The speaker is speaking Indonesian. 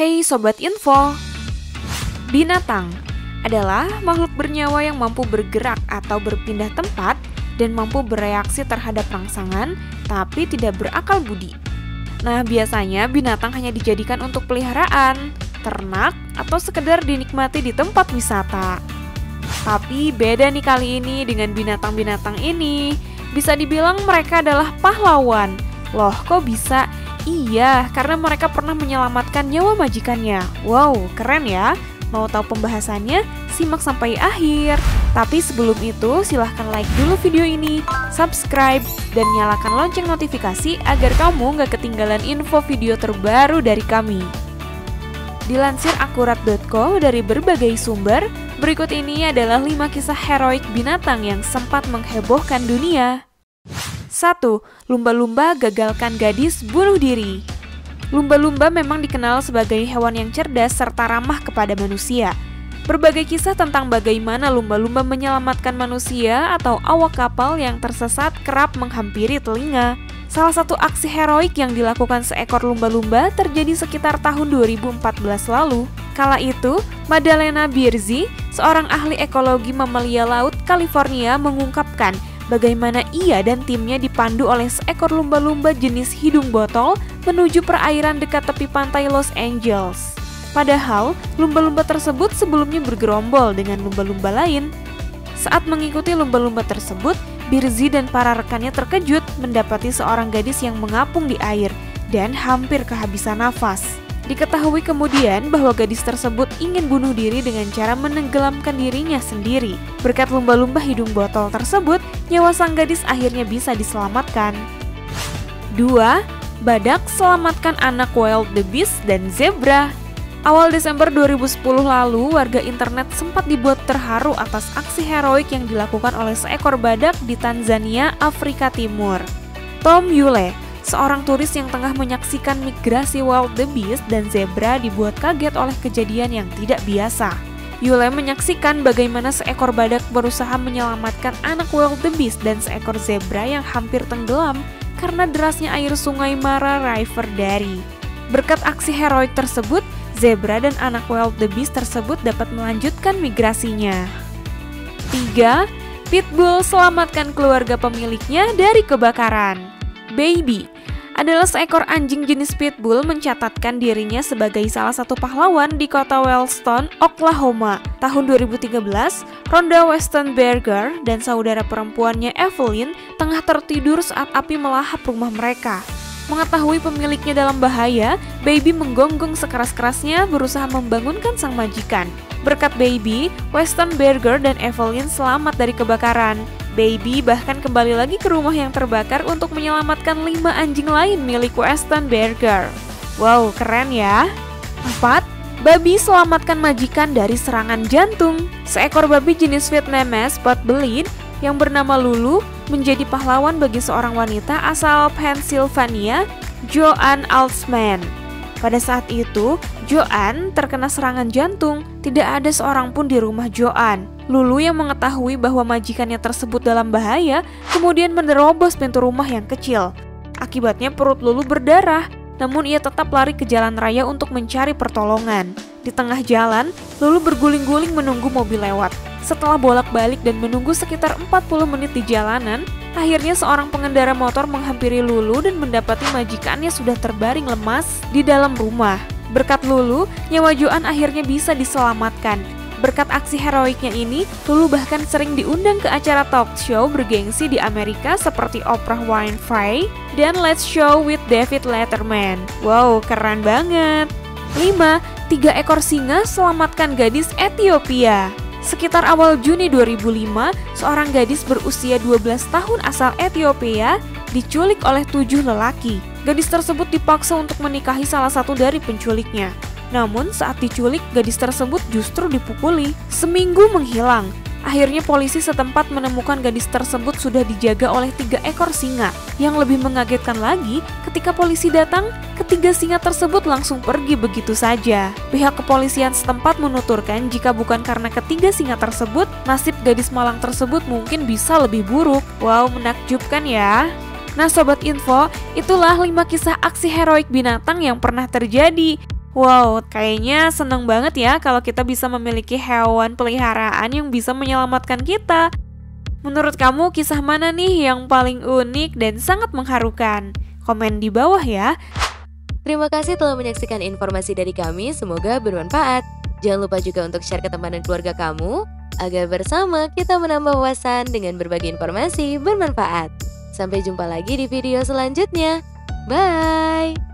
Hey Sobat Info Binatang adalah makhluk bernyawa yang mampu bergerak atau berpindah tempat dan mampu bereaksi terhadap rangsangan tapi tidak berakal budi. Nah, biasanya binatang hanya dijadikan untuk peliharaan, ternak, atau sekedar dinikmati di tempat wisata. Tapi beda nih kali ini dengan binatang-binatang ini. Bisa dibilang mereka adalah pahlawan. Loh, kok bisa? Iya, karena mereka pernah menyelamatkan nyawa majikannya. Wow, keren ya. Mau tahu pembahasannya? Simak sampai akhir. Tapi sebelum itu, silahkan like dulu video ini, subscribe, dan nyalakan lonceng notifikasi agar kamu gak ketinggalan info video terbaru dari kami. Dilansir akurat.co dari berbagai sumber, berikut ini adalah 5 kisah heroik binatang yang sempat menghebohkan dunia. 1. Lumba-lumba gagalkan gadis bunuh diri. Lumba-lumba memang dikenal sebagai hewan yang cerdas serta ramah kepada manusia. Berbagai kisah tentang bagaimana lumba-lumba menyelamatkan manusia atau awak kapal yang tersesat kerap menghampiri telinga. Salah satu aksi heroik yang dilakukan seekor lumba-lumba terjadi sekitar tahun 2014 lalu. Kala itu, Madalena Birzi, seorang ahli ekologi mamalia laut California mengungkapkan bagaimana ia dan timnya dipandu oleh seekor lumba-lumba jenis hidung botol menuju perairan dekat tepi pantai Los Angeles. Padahal, lumba-lumba tersebut sebelumnya bergerombol dengan lumba-lumba lain. Saat mengikuti lumba-lumba tersebut, Birzi dan para rekannya terkejut mendapati seorang gadis yang mengapung di air dan hampir kehabisan nafas. Diketahui kemudian bahwa gadis tersebut ingin bunuh diri dengan cara menenggelamkan dirinya sendiri. Berkat lumba-lumba hidung botol tersebut, nyawa sang gadis akhirnya bisa diselamatkan. 2. Badak selamatkan anak wild the beast dan zebra. Awal Desember 2010 lalu, warga internet sempat dibuat terharu atas aksi heroik yang dilakukan oleh seekor badak di Tanzania, Afrika Timur. Tom Yule, Seorang turis yang tengah menyaksikan migrasi wild the beast dan zebra dibuat kaget oleh kejadian yang tidak biasa. Yule menyaksikan bagaimana seekor badak berusaha menyelamatkan anak wild the beast dan seekor zebra yang hampir tenggelam karena derasnya air sungai Mara River dari. Berkat aksi heroik tersebut, zebra dan anak wild the beast tersebut dapat melanjutkan migrasinya. 3. Pitbull selamatkan keluarga pemiliknya dari kebakaran. Baby adalah seekor anjing jenis pitbull mencatatkan dirinya sebagai salah satu pahlawan di kota Wellston, Oklahoma. Tahun 2013, Ronda Westenberger dan saudara perempuannya Evelyn tengah tertidur saat api melahap rumah mereka. Mengetahui pemiliknya dalam bahaya, Baby menggonggong sekeras-kerasnya berusaha membangunkan sang majikan. Berkat Baby, Westenberger dan Evelyn selamat dari kebakaran. Baby bahkan kembali lagi ke rumah yang terbakar untuk menyelamatkan lima anjing lain milik Weston Burger. Wow, keren ya. 4. Babi selamatkan majikan dari serangan jantung. Seekor babi jenis Vietnamese Potbelly yang bernama Lulu menjadi pahlawan bagi seorang wanita asal Pennsylvania, Joan Altsman. Pada saat itu, Joan terkena serangan jantung. Tidak ada seorang pun di rumah Joan. Lulu yang mengetahui bahwa majikannya tersebut dalam bahaya, kemudian menerobos pintu rumah yang kecil. Akibatnya perut Lulu berdarah, namun ia tetap lari ke jalan raya untuk mencari pertolongan. Di tengah jalan, Lulu berguling-guling menunggu mobil lewat. Setelah bolak-balik dan menunggu sekitar 40 menit di jalanan, akhirnya seorang pengendara motor menghampiri Lulu dan mendapati majikannya sudah terbaring lemas di dalam rumah. Berkat Lulu, nyawa Joan akhirnya bisa diselamatkan. Berkat aksi heroiknya ini, Lulu bahkan sering diundang ke acara talk show bergengsi di Amerika seperti Oprah Winfrey dan Let's Show with David Letterman. Wow, keren banget. 5. Tiga ekor singa selamatkan gadis Ethiopia. Sekitar awal Juni 2005, seorang gadis berusia 12 tahun asal Ethiopia diculik oleh tujuh lelaki. Gadis tersebut dipaksa untuk menikahi salah satu dari penculiknya. Namun saat diculik, gadis tersebut justru dipukuli. Seminggu menghilang. Akhirnya polisi setempat menemukan gadis tersebut sudah dijaga oleh tiga ekor singa. Yang lebih mengagetkan lagi, ketika polisi datang, ketiga singa tersebut langsung pergi begitu saja. Pihak kepolisian setempat menuturkan jika bukan karena ketiga singa tersebut, nasib gadis malang tersebut mungkin bisa lebih buruk. Wow, menakjubkan ya. Nah Sobat Info, itulah 5 kisah aksi heroik binatang yang pernah terjadi. Wow, kayaknya seneng banget ya kalau kita bisa memiliki hewan peliharaan yang bisa menyelamatkan kita. Menurut kamu kisah mana nih yang paling unik dan sangat mengharukan? Komen di bawah ya. Terima kasih telah menyaksikan informasi dari kami, semoga bermanfaat. Jangan lupa juga untuk share ke teman dan keluarga kamu, agar bersama kita menambah wawasan dengan berbagi informasi bermanfaat. Sampai jumpa lagi di video selanjutnya. Bye!